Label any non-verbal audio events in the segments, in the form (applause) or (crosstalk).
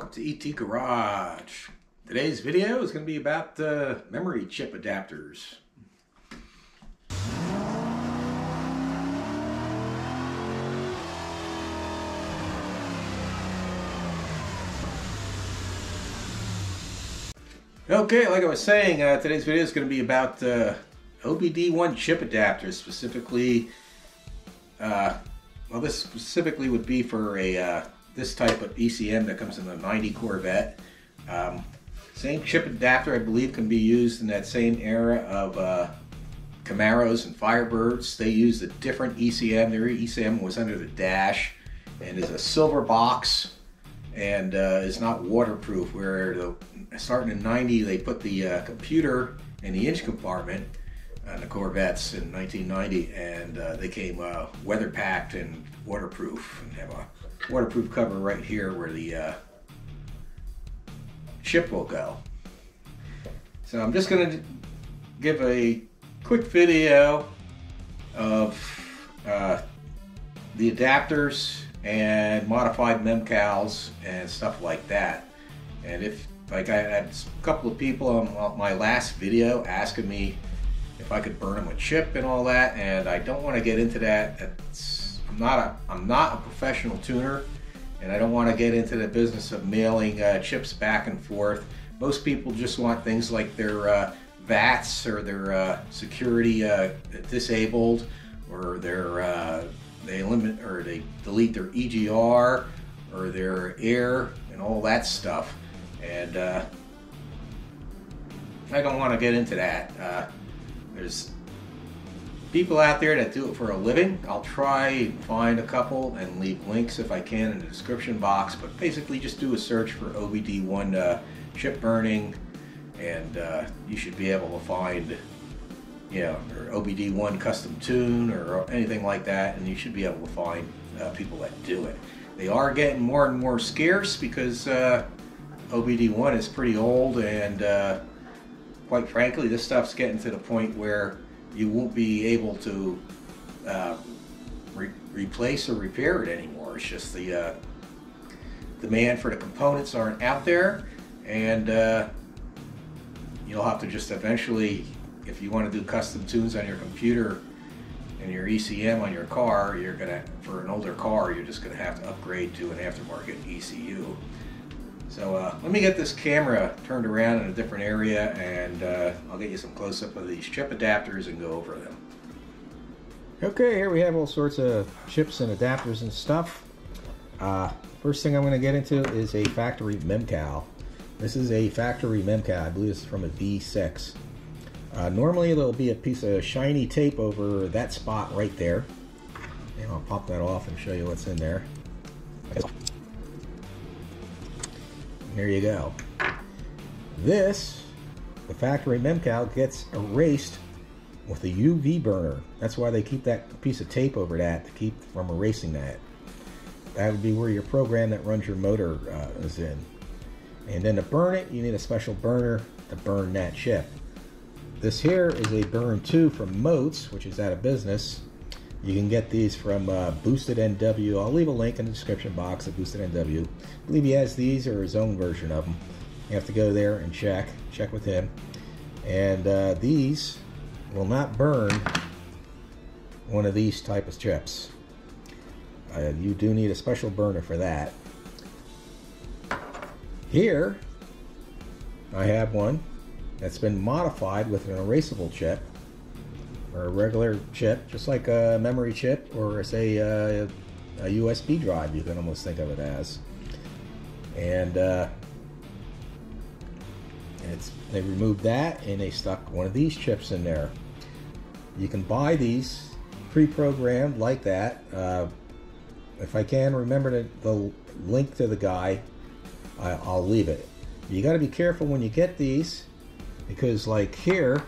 welcome to ET Garage. Today's video is going to be about uh, memory chip adapters. Okay, like I was saying, uh, today's video is going to be about uh, OBD1 chip adapters, specifically, uh, well this specifically would be for a uh, this type of ECM that comes in the 90 Corvette. Um, same chip adapter I believe can be used in that same era of uh, Camaros and Firebirds. They used a different ECM. Their ECM was under the dash and is a silver box and uh, is not waterproof where the starting in 90 they put the uh, computer in the engine compartment on the Corvettes in 1990 and uh, they came uh, weather packed and waterproof and have a waterproof cover right here where the uh, chip will go. So I'm just going to give a quick video of uh, the adapters and modified memcals and stuff like that. And if like I had a couple of people on my last video asking me if I could burn them with chip and all that, and I don't want to get into that. Not a I'm not a professional tuner, and I don't want to get into the business of mailing uh, chips back and forth. Most people just want things like their uh, VATs or their uh, security uh, disabled, or their uh, they limit or they delete their EGR or their air and all that stuff. And uh, I don't want to get into that. There's people out there that do it for a living. I'll try and find a couple and leave links if I can in the description box. But basically, just do a search for OBD1 uh, chip burning, and uh, you should be able to find, you know, or OBD1 custom tune or anything like that, and you should be able to find uh, people that do it. They are getting more and more scarce because uh, OBD1 is pretty old and uh, quite frankly this stuff's getting to the point where you won't be able to uh, re replace or repair it anymore. It's just the uh, demand for the components aren't out there and uh, you'll have to just eventually if you want to do custom tunes on your computer and your ECM on your car, you're gonna, for an older car, you're just gonna have to upgrade to an aftermarket ECU. So uh, let me get this camera turned around in a different area and uh, I'll get you some close-up of these chip adapters and go over them. Okay, here we have all sorts of chips and adapters and stuff. Uh, first thing I'm going to get into is a factory memcal. This is a factory memcal. I believe it's from a V6. Uh, normally there'll be a piece of shiny tape over that spot right there. And I'll pop that off and show you what's in there. Here you go. This, the factory memcal, gets erased with a UV burner. That's why they keep that piece of tape over that to keep from erasing that. That would be where your program that runs your motor uh, is in. And then to burn it, you need a special burner to burn that chip. This here is a burn 2 from Moates, which is out of business. You can get these from uh, Boosted NW. I'll leave a link in the description box of Boosted NW. I believe he has these or his own version of them. You have to go there and check, check with him. And uh, these will not burn one of these type of chips. Uh, you do need a special burner for that. Here, I have one that's been modified with an erasable chip or a regular chip, just like a memory chip or say a, a USB drive, you can almost think of it as. And uh, it's they removed that and they stuck one of these chips in there. You can buy these pre-programmed like that. Uh, if I can remember the, the link to the guy, I, I'll leave it. You got to be careful when you get these because like here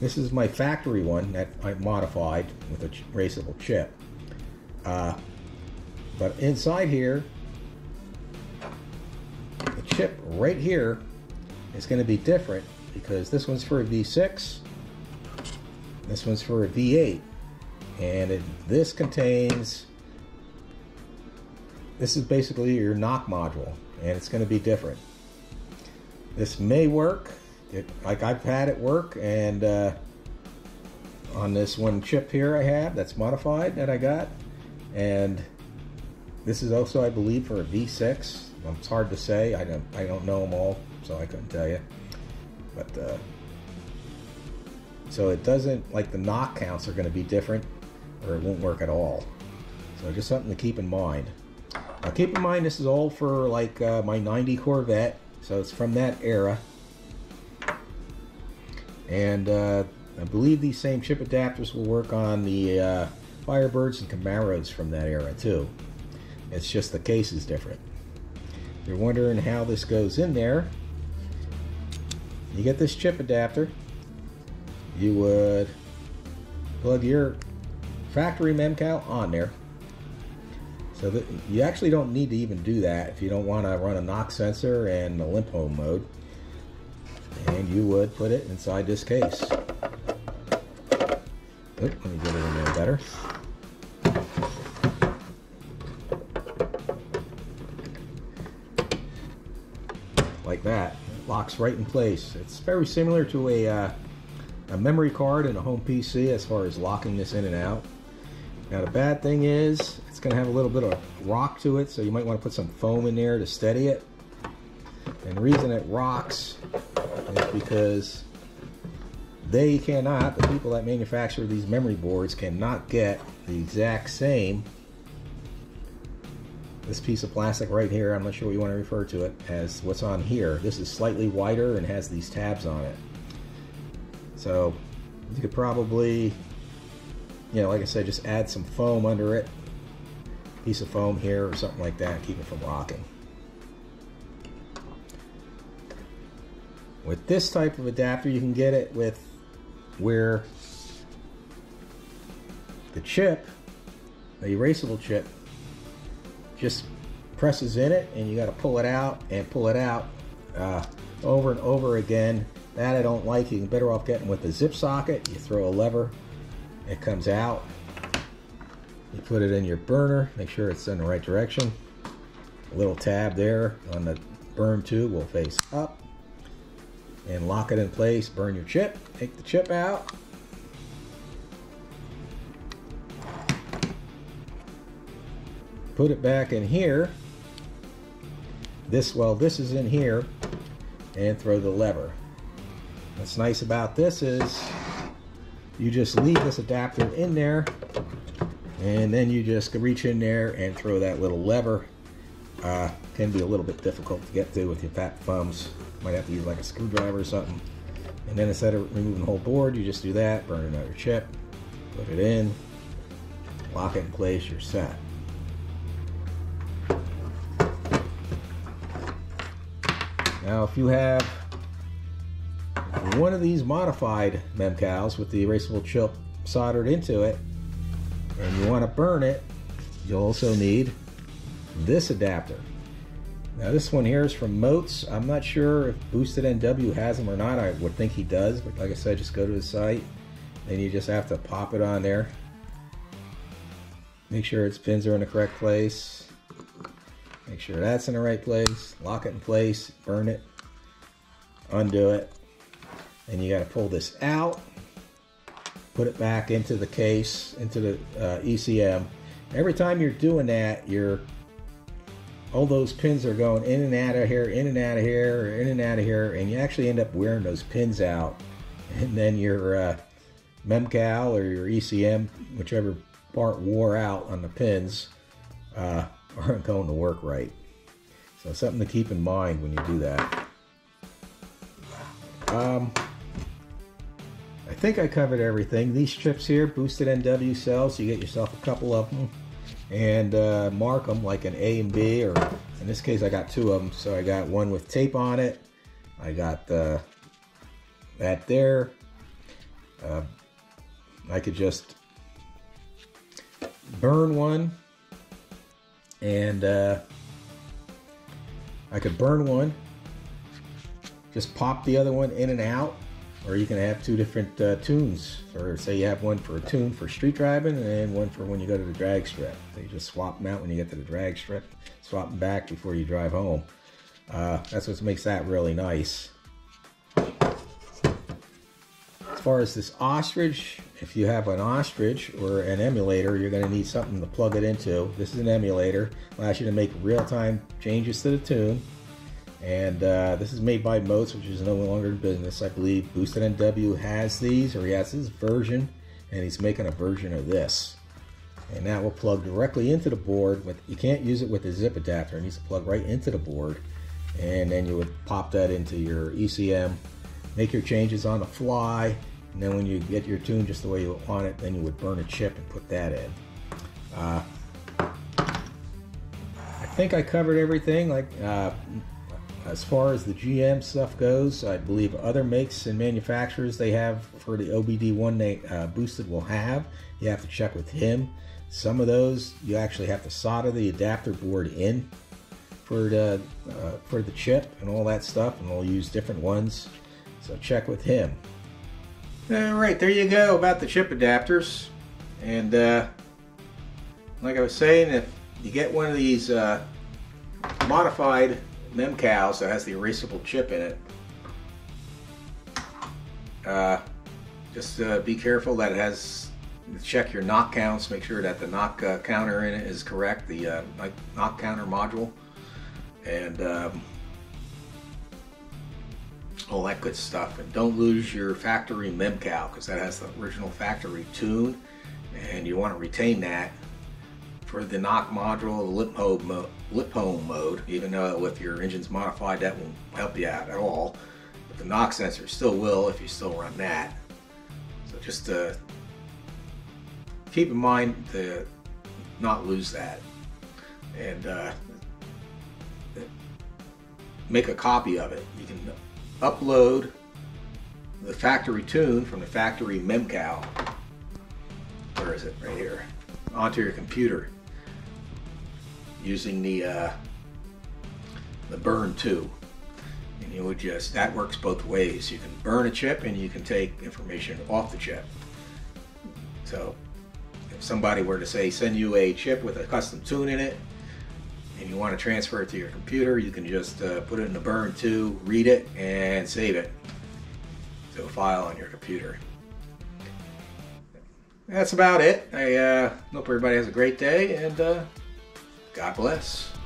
this is my factory one that I modified with a raceable chip. Uh, but inside here, the chip right here is going to be different because this one's for a V6, this one's for a V8, and it, this contains this is basically your knock module, and it's going to be different. This may work, it, like I've had it work, and uh, on this one chip here I have that's modified that I got, and this is also, I believe, for a V6. It's hard to say. I don't, I don't know them all, so I couldn't tell you. But uh, so it doesn't like the knock counts are going to be different, or it won't work at all. So just something to keep in mind. Now keep in mind this is all for like uh, my 90 Corvette, so it's from that era. And uh, I believe these same chip adapters will work on the uh, Firebirds and Camaros from that era too. It's just the case is different. If you're wondering how this goes in there, you get this chip adapter. You would plug your factory memcal on there so that you actually don't need to even do that if you don't want to run a knock sensor and a mode. And you would put it inside this case. Oop, let me get it in there better. Like that. It locks right in place. It's very similar to a, uh, a memory card in a home PC as far as locking this in and out. Now the bad thing is it's going to have a little bit of rock to it, so you might want to put some foam in there to steady it. And the reason it rocks because they cannot, the people that manufacture these memory boards cannot get the exact same this piece of plastic right here, I'm not sure what you want to refer to it as what's on here. This is slightly wider and has these tabs on it. So you could probably, you know, like I said, just add some foam under it piece of foam here or something like that, keep it from rocking. With this type of adapter, you can get it with where the chip, the erasable chip, just presses in it and you got to pull it out and pull it out uh, over and over again. That I don't like. You can better off getting with the zip socket. You throw a lever, it comes out. You put it in your burner, make sure it's in the right direction. A little tab there on the burn 2 will face up and lock it in place. Burn your chip, take the chip out. Put it back in here. This, well, this is in here and throw the lever. What's nice about this is you just leave this adapter in there and then you just reach in there and throw that little lever uh, can be a little bit difficult to get to with your fat thumbs might have to use like a screwdriver or something and then instead of removing the whole board you just do that burn another chip put it in lock it in place you're set now if you have one of these modified memcals with the erasable chip soldered into it and you want to burn it, you'll also need this adapter. Now this one here is from Moates. I'm not sure if Boosted NW has them or not. I would think he does, but like I said, just go to his site and you just have to pop it on there. Make sure its pins are in the correct place. Make sure that's in the right place. Lock it in place, burn it, undo it. And you got to pull this out put it back into the case, into the uh, ECM. Every time you're doing that, you're all those pins are going in and out of here, in and out of here, in and out of here, and you actually end up wearing those pins out. And then your uh, memcal or your ECM, whichever part wore out on the pins, uh, (laughs) aren't going to work right. So something to keep in mind when you do that. Um, I think I covered everything. These strips here, boosted NW sells, you get yourself a couple of them and uh, mark them like an A and B, or in this case I got two of them. So I got one with tape on it. I got uh, that there. Uh, I could just burn one and uh, I could burn one, just pop the other one in and out or you can have two different uh, tunes. Or say you have one for a tune for street driving and one for when you go to the drag strip. They just swap them out when you get to the drag strip, swap them back before you drive home. Uh, that's what makes that really nice. As far as this ostrich, if you have an ostrich or an emulator, you're going to need something to plug it into. This is an emulator. Allows you to make real-time changes to the tune. And uh, this is made by Moates, which is no longer in business. I believe Boosted NW has these, or he has his version, and he's making a version of this. And that will plug directly into the board. With You can't use it with the zip adapter. It needs to plug right into the board. And then you would pop that into your ECM, make your changes on the fly, and then when you get your tune just the way you want it, then you would burn a chip and put that in. Uh, I think I covered everything. Like uh, as far as the GM stuff goes, I believe other makes and manufacturers they have for the OBD1 they uh, boosted will have. You have to check with him. Some of those you actually have to solder the adapter board in for the uh, for the chip and all that stuff, and we'll use different ones. So check with him. All right, there you go about the chip adapters. And uh, like I was saying, if you get one of these uh, modified MEMCALs that has the erasable chip in it, uh, just uh, be careful that it has, check your knock counts, make sure that the knock uh, counter in it is correct, the uh, knock counter module. And um, all that good stuff. And don't lose your factory MEMCAL because that has the original factory tune and you want to retain that for the knock module, the limp home, mo limp home mode, even though with your engine's modified that won't help you out at all. But the knock sensor still will if you still run that. So just uh, keep in mind to not lose that. And uh, make a copy of it. You can upload the factory tune from the factory memcal, where is it, right here, onto your computer using the uh, the burn 2. And you would just, that works both ways. You can burn a chip and you can take information off the chip. So if somebody were to say send you a chip with a custom tune in it, and you want to transfer it to your computer, you can just uh, put it in the burn 2, read it, and save it to a file on your computer. That's about it. I uh, hope everybody has a great day, and uh, God bless.